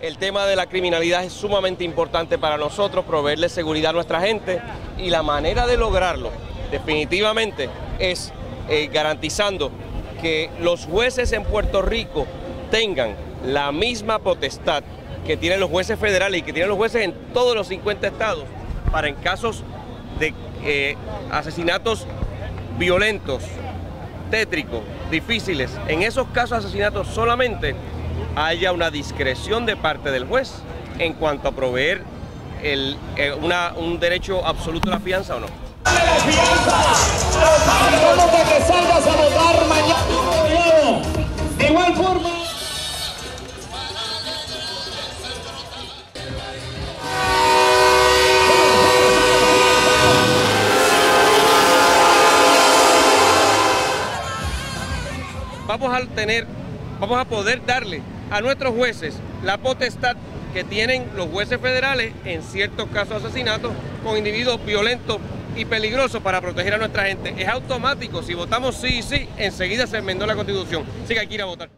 El tema de la criminalidad es sumamente importante para nosotros, proveerle seguridad a nuestra gente y la manera de lograrlo definitivamente es eh, garantizando que los jueces en Puerto Rico tengan la misma potestad que tienen los jueces federales y que tienen los jueces en todos los 50 estados para en casos de eh, asesinatos violentos, tétricos, difíciles, en esos casos asesinatos solamente haya una discreción de parte del juez en cuanto a proveer el, eh, un derecho absoluto a la fianza o no. que salgas a votar mañana. De igual forma. Vamos a tener, vamos a poder darle a nuestros jueces la potestad que tienen los jueces federales en ciertos casos de asesinatos con individuos violentos y peligrosos para proteger a nuestra gente. Es automático, si votamos sí y sí, enseguida se enmendó la constitución. Así que hay que ir a votar.